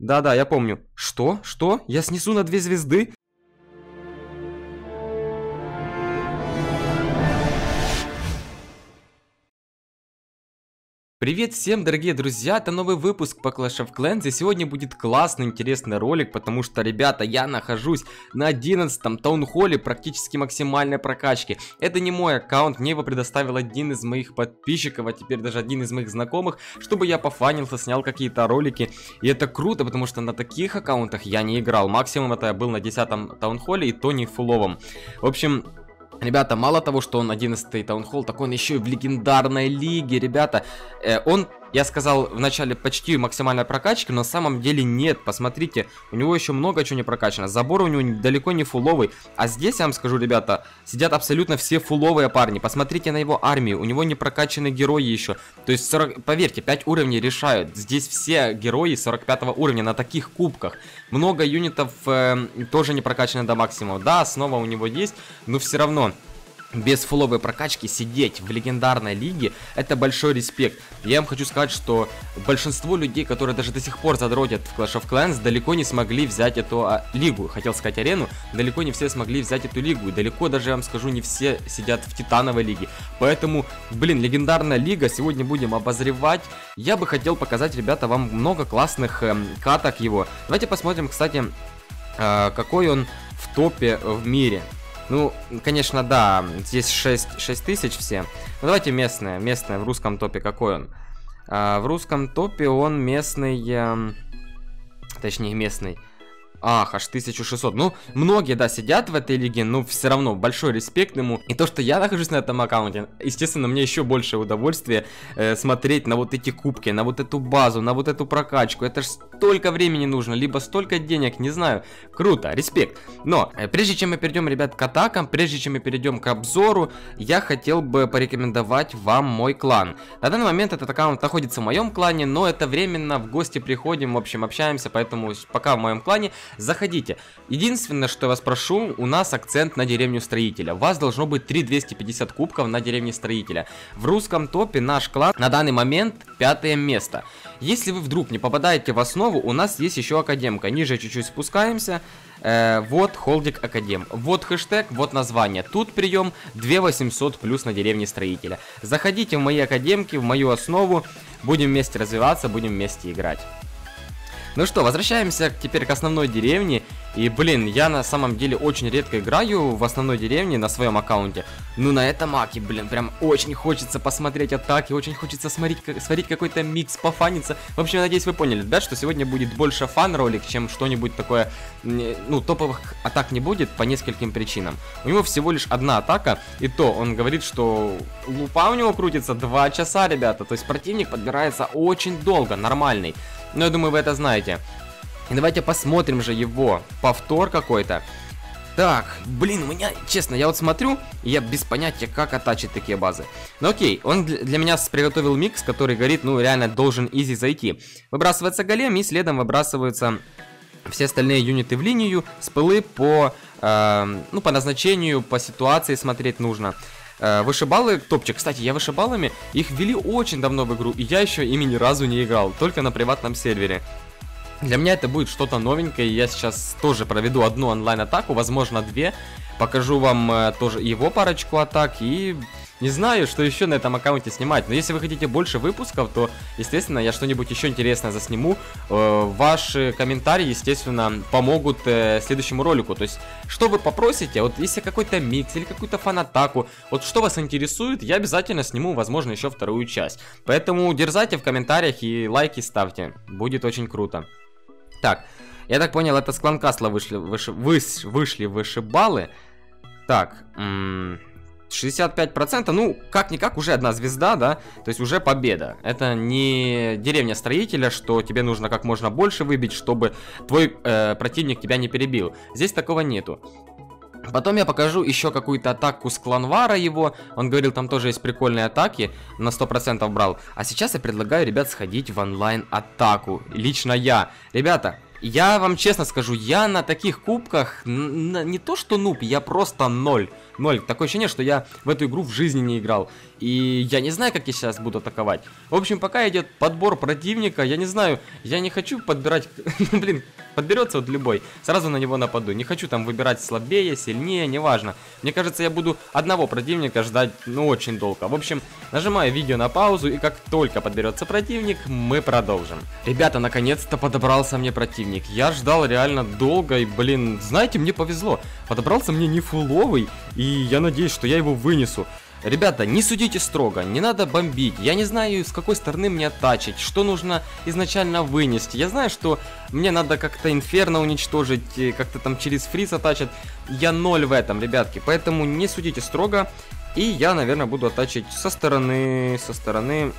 Да-да, я помню. Что? Что? Я снесу на две звезды? Привет всем, дорогие друзья, это новый выпуск по Clash of Clans, и сегодня будет классный, интересный ролик, потому что, ребята, я нахожусь на 11-м таунхолле практически максимальной прокачки. Это не мой аккаунт, мне его предоставил один из моих подписчиков, а теперь даже один из моих знакомых, чтобы я пофанился, снял какие-то ролики, и это круто, потому что на таких аккаунтах я не играл, максимум это я был на 10-м таунхолле, и то не фуловом. В общем, Ребята, мало того, что он 11-й таунхолл, так он еще и в легендарной лиге, ребята. Э, он я сказал в начале почти максимальной прокачки, но на самом деле нет. Посмотрите, у него еще много чего не прокачано. Забор у него далеко не фуловый. А здесь, я вам скажу, ребята, сидят абсолютно все фуловые парни. Посмотрите на его армию, у него не прокачаны герои еще. То есть, 40, поверьте, 5 уровней решают. Здесь все герои 45 уровня на таких кубках. Много юнитов э, тоже не прокачаны до максимума. Да, основа у него есть, но все равно без фуловой прокачки сидеть в легендарной лиге, это большой респект. Я вам хочу сказать, что большинство людей, которые даже до сих пор задротят в Clash of Clans, далеко не смогли взять эту а, лигу. Хотел сказать арену, далеко не все смогли взять эту лигу. И далеко даже, я вам скажу, не все сидят в Титановой лиге. Поэтому, блин, легендарная лига, сегодня будем обозревать. Я бы хотел показать, ребята, вам много классных эм, каток его. Давайте посмотрим, кстати, э, какой он в топе в мире. Ну, конечно, да, здесь 6, 6 тысяч все. Ну, давайте местное, местное в русском топе какой он? А, в русском топе он местный, э, точнее местный. Ах, аж 1600. Ну, многие, да, сидят в этой лиге, но все равно большой респект ему. И то, что я нахожусь на этом аккаунте, естественно, мне еще больше удовольствие э, смотреть на вот эти кубки, на вот эту базу, на вот эту прокачку. Это ж столько времени нужно, либо столько денег, не знаю. Круто, респект. Но, э, прежде чем мы перейдем, ребят, к атакам, прежде чем мы перейдем к обзору, я хотел бы порекомендовать вам мой клан. На данный момент этот аккаунт находится в моем клане, но это временно, в гости приходим, в общем, общаемся, поэтому пока в моем клане заходите. Единственное, что я вас прошу, у нас акцент на деревню строителя. У вас должно быть 3250 кубков на деревне строителя. В русском топе наш клан на данный момент пятое место. Если вы вдруг не попадаете в основу, у нас есть еще академка. Ниже чуть-чуть спускаемся. Э, вот холдик академ. Вот хэштег, вот название. Тут прием 2800 плюс на деревне строителя. Заходите в мои академки, в мою основу. Будем вместе развиваться, будем вместе играть. Ну что, возвращаемся теперь к основной деревне. И, блин, я на самом деле очень редко играю в основной деревне на своем аккаунте. Ну, на этом аке, блин, прям очень хочется посмотреть атаки, очень хочется смотреть, сварить какой-то микс, пофаниться. В общем, надеюсь, вы поняли, да, что сегодня будет больше фан-ролик, чем что-нибудь такое... Ну, топовых атак не будет по нескольким причинам. У него всего лишь одна атака, и то он говорит, что лупа у него крутится 2 часа, ребята. То есть противник подбирается очень долго, нормальный. Но я думаю, вы это знаете. И давайте посмотрим же его. Повтор какой-то. Так, блин, у меня, честно, я вот смотрю, я без понятия, как оттачить такие базы. Ну окей, он для меня приготовил микс, который говорит, ну реально должен изи зайти. Выбрасывается голем, и следом выбрасываются все остальные юниты в линию, спылы по, э, ну, по назначению, по ситуации смотреть нужно. Э, вышибалы топчик. Кстати, я вышибалами, их ввели очень давно в игру, и я еще ими ни разу не играл, только на приватном сервере. Для меня это будет что-то новенькое, я сейчас тоже проведу одну онлайн-атаку, возможно две. Покажу вам э, тоже его парочку атак и не знаю, что еще на этом аккаунте снимать, но если вы хотите больше выпусков, то, естественно, я что-нибудь еще интересное засниму. Э, ваши комментарии, естественно, помогут э, следующему ролику. То есть, что вы попросите, вот если какой-то микс или какую-то фан-атаку, вот что вас интересует, я обязательно сниму, возможно, еще вторую часть. Поэтому дерзайте в комментариях и лайки ставьте, будет очень круто. Так, я так понял, это с кланкасла вышли, выше, выс, вышли вышибалы. Так, 65%, ну, как-никак уже одна звезда, да, то есть уже победа. Это не деревня строителя, что тебе нужно как можно больше выбить, чтобы твой э, противник тебя не перебил. Здесь такого нету. Потом я покажу еще какую-то атаку с кланвара его. Он говорил, там тоже есть прикольные атаки. На 100% брал. А сейчас я предлагаю, ребят, сходить в онлайн-атаку. Лично я. Ребята, Я вам честно скажу, я на таких кубках не то что нуб, я просто ноль. Ноль. Такое ощущение, что я в эту игру в жизни не играл. И я не знаю, как я сейчас буду атаковать. В общем, пока идет подбор противника, я не знаю, я не хочу подбирать... Блин, подберется вот любой, сразу на него нападу. Не хочу там выбирать слабее, сильнее, неважно. Мне кажется, я буду одного противника ждать, ну, очень долго. В общем, нажимаю видео на паузу, и как только подберется противник, мы продолжим. Ребята, наконец-то подобрался мне противник. Я ждал реально долго, и, блин, знаете, мне повезло. Подобрался мне не фуловый, и я надеюсь, что я его вынесу. Ребята, не судите строго, не надо бомбить. Я не знаю, с какой стороны мне оттачить, что нужно изначально вынести. Я знаю, что мне надо как-то инферно уничтожить, э, как-то там через фриз оттачить. Я ноль в этом, ребятки, поэтому не судите строго. И я, наверное, буду оттачить со стороны, со стороны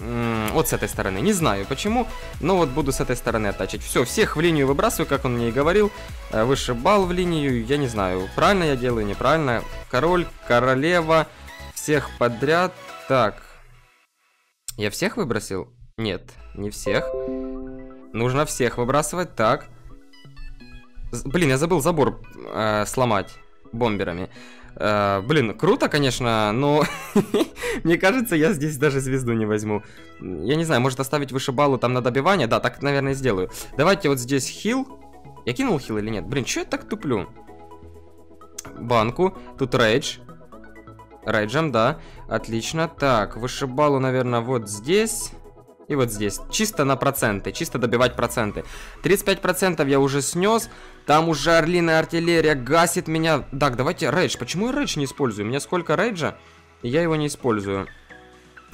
вот с этой стороны. Не знаю почему, но вот буду с этой стороны оттачить. Все, всех в линию выбрасываю, как он мне и говорил. Э, выше бал в линию, я не знаю, правильно я делаю, неправильно. Король, королева, всех подряд. Так, я всех выбросил? Нет, не всех. Нужно всех выбрасывать, так. Блин, я забыл забор э, сломать бомберами. Э, блин, круто, конечно, но мне кажется, я здесь даже звезду не возьму. Я не знаю, может оставить выше баллу там на добивание? Да, так, наверное, сделаю. Давайте вот здесь хил. Я кинул хил или нет? Блин, что я так туплю? Банку. Тут рейдж. Рейджем, да. Отлично. Так, выше баллу, наверное, вот здесь. И вот здесь. Чисто на проценты. Чисто добивать проценты. 35% я уже снес. Там уже орлиная артиллерия гасит меня. Так, давайте рейдж. Почему я рейдж не использую? У меня сколько рейджа? И я его не использую.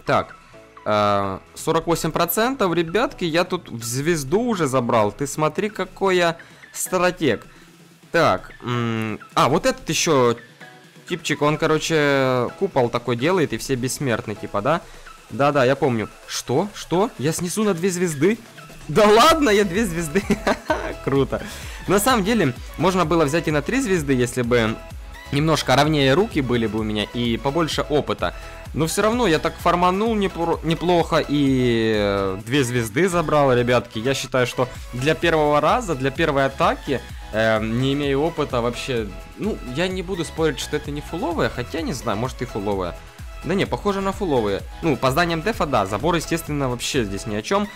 Так. 48%, э, ребятки, я тут в звезду уже забрал. Ты смотри, какой я стратег. Так. А, вот этот еще типчик, он, короче, купол такой делает, и все бессмертны, типа, да? Да-да, я помню. Что? Что? Я снесу на две звезды? Да ладно, я две звезды. Круто. На самом деле, можно было взять и на три звезды, если бы немножко ровнее руки были бы у меня и побольше опыта. Но все равно я так фарманул неплохо и э, две звезды забрал, ребятки. Я считаю, что для первого раза, для первой атаки, э, не имея опыта вообще... Ну, я не буду спорить, что это не фуловая, хотя не знаю, может и фуловая. Да не, похоже на фуловые. Ну, по зданиям дефа, да, забор, естественно, вообще здесь ни о чем.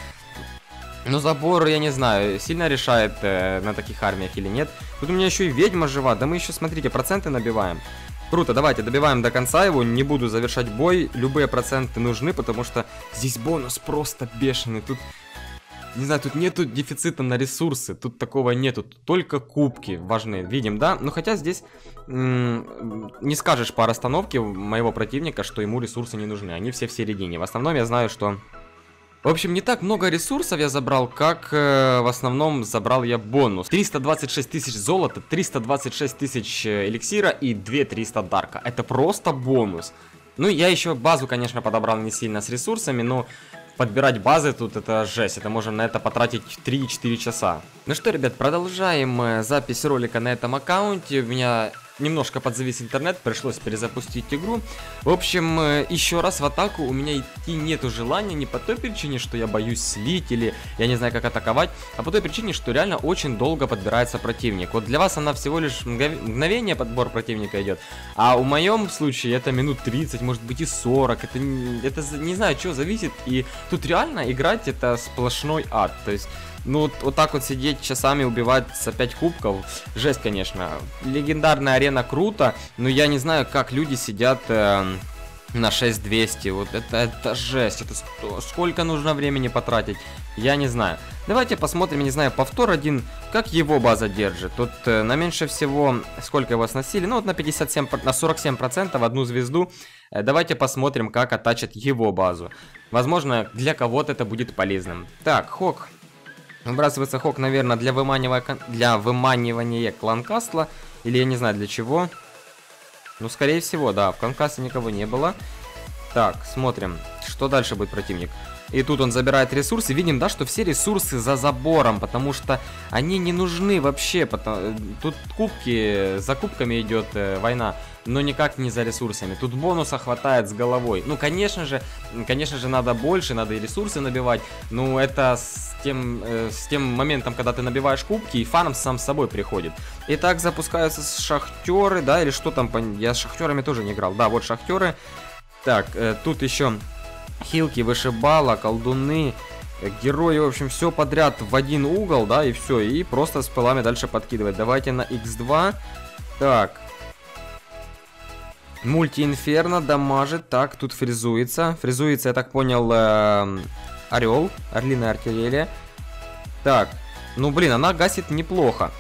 Но забор, я не знаю, сильно решает э, на таких армиях или нет. Тут у меня еще и ведьма жива, да мы еще, смотрите, проценты набиваем. Круто, давайте добиваем до конца его, не буду завершать бой, любые проценты нужны, потому что здесь бонус просто бешеный. Тут не знаю, тут нету дефицита на ресурсы, тут такого нету, только кубки важны, видим, да? Но хотя здесь не скажешь по расстановке моего противника, что ему ресурсы не нужны, они все в середине. В основном я знаю, что... В общем, не так много ресурсов я забрал, как э, в основном забрал я бонус. 326 тысяч золота, 326 тысяч э, эликсира и 2300 дарка. Это просто бонус. Ну, я еще базу, конечно, подобрал не сильно с ресурсами, но подбирать базы тут это жесть. Это можно на это потратить 3-4 часа. Ну что, ребят, продолжаем э, запись ролика на этом аккаунте. У меня немножко подзавис интернет, пришлось перезапустить игру. В общем, э, еще раз в атаку у меня идти нету желания, не по той причине, что я боюсь слить или я не знаю как атаковать, а по той причине, что реально очень долго подбирается противник. Вот для вас она всего лишь мгновение подбор противника идет, а у моем случае это минут 30, может быть и 40, это, это не знаю, что зависит, и тут реально играть это сплошной ад, то есть ну, вот, вот так вот сидеть часами, убивать за 5 кубков, жесть, конечно. Легендарная арена круто, но я не знаю, как люди сидят... Э, на 6200, вот это, это жесть, это сколько нужно времени потратить, я не знаю. Давайте посмотрим, не знаю, повтор один, как его база держит. Тут э, на меньше всего, сколько его сносили, ну вот на 57, на 47% одну звезду. Э, давайте посмотрим, как оттачат его базу. Возможно, для кого-то это будет полезным. Так, Хок, Выбрасывается хок, наверное, для выманивания, для выманивания кланкастла. Или я не знаю для чего. Ну, скорее всего, да. В кланкасте никого не было. Так, смотрим. Что дальше будет противник? И тут он забирает ресурсы. Видим, да, что все ресурсы за забором, потому что они не нужны вообще. Потому... Тут кубки, за кубками идет э, война. но никак не за ресурсами. Тут бонуса хватает с головой. Ну, конечно же, конечно же, надо больше, надо и ресурсы набивать. Ну, это с тем, э, с тем моментом, когда ты набиваешь кубки, и фарм сам с собой приходит. Итак, запускаются шахтеры, да, или что там, я с шахтерами тоже не играл. Да, вот шахтеры. Так, э, тут еще хилки, вышибала, колдуны, герои, в общем, все подряд в один угол, да, и все, и просто с пылами дальше подкидывать. Давайте на x2. Так. Мульти-инферно дамажит. Так, тут фризуется. Фризуется, я так понял, э, орел. Орлиная артиллерия. Так. Ну, блин, она гасит неплохо.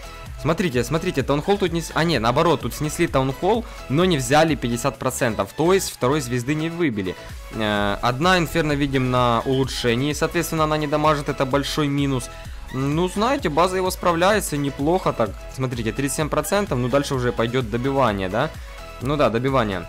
Смотрите, смотрите, таунхолл тут не... А, не, наоборот, тут снесли таунхолл, но не взяли 50%. То есть второй звезды не выбили. Э, одна инферно видим на улучшении, соответственно, она не дамажит, это большой минус. Ну, знаете, база его справляется неплохо так. Смотрите, 37%, ну дальше уже пойдет добивание, да? Ну да, добивание.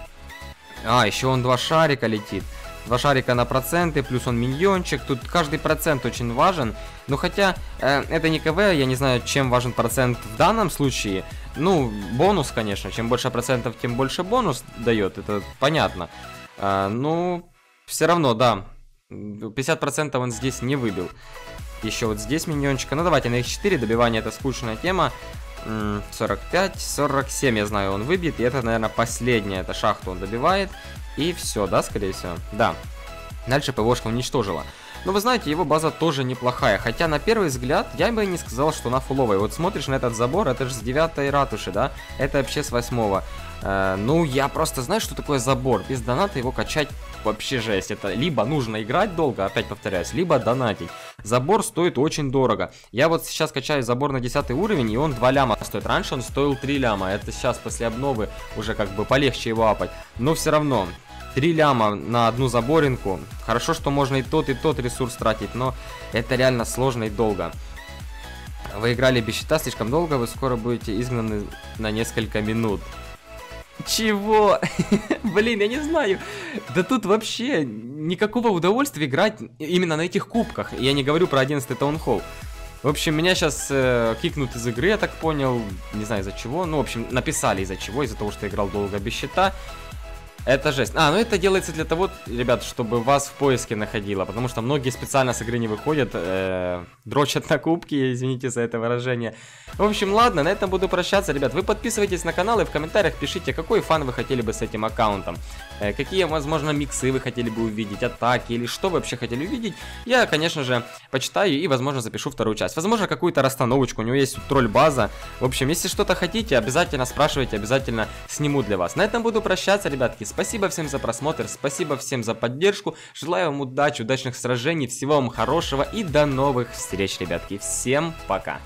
А, еще он два шарика летит. Два шарика на проценты, плюс он миньончик. Тут каждый процент очень важен. Но хотя э, это не КВ, я не знаю, чем важен процент в данном случае. Ну, бонус, конечно. Чем больше процентов, тем больше бонус дает. Это понятно. А, ну, все равно, да. 50% он здесь не выбил. Еще вот здесь миньончика. Ну, давайте на их 4 добивание это скучная тема. 45, 47, я знаю, он выбьет. И это, наверное, последняя. Это шахту он добивает. И все, да, скорее всего? Да. Дальше ПВшка уничтожила. Но вы знаете, его база тоже неплохая. Хотя на первый взгляд я бы не сказал, что она фуловая. Вот смотришь на этот забор, это же с 9 ратуши, да? Это вообще с 8 э, Ну, я просто знаю, что такое забор. Без доната его качать вообще жесть. Это либо нужно играть долго, опять повторяюсь, либо донатить. Забор стоит очень дорого. Я вот сейчас качаю забор на 10 уровень, и он 2 ляма стоит. Раньше он стоил 3 ляма. Это сейчас после обновы уже как бы полегче его апать. Но все равно, 3 ляма на одну заборинку. Хорошо, что можно и тот, и тот ресурс тратить, но это реально сложно и долго. Вы играли без щита слишком долго, вы скоро будете изгнаны на несколько минут. Чего? Блин, я не знаю. Да тут вообще никакого удовольствия играть именно на этих кубках. Я не говорю про 11 таунхолл. В общем, меня сейчас э, кикнут из игры, я так понял. Не знаю из-за чего. Ну, в общем, написали из-за чего. Из-за того, что я играл долго без счета. Это жесть. А, ну это делается для того, ребят, чтобы вас в поиске находило, потому что многие специально с игры не выходят, э, дрочат на кубки, извините за это выражение. В общем, ладно, на этом буду прощаться, ребят. Вы подписывайтесь на канал и в комментариях пишите, какой фан вы хотели бы с этим аккаунтом. Э, какие, возможно, миксы вы хотели бы увидеть, атаки или что вы вообще хотели увидеть. Я, конечно же, почитаю и, возможно, запишу вторую часть. Возможно, какую-то расстановочку, у него есть тролль-база. В общем, если что-то хотите, обязательно спрашивайте, обязательно сниму для вас. На этом буду прощаться, ребятки. Спасибо всем за просмотр, спасибо всем за поддержку. Желаю вам удачи, удачных сражений, всего вам хорошего и до новых встреч, ребятки. Всем пока.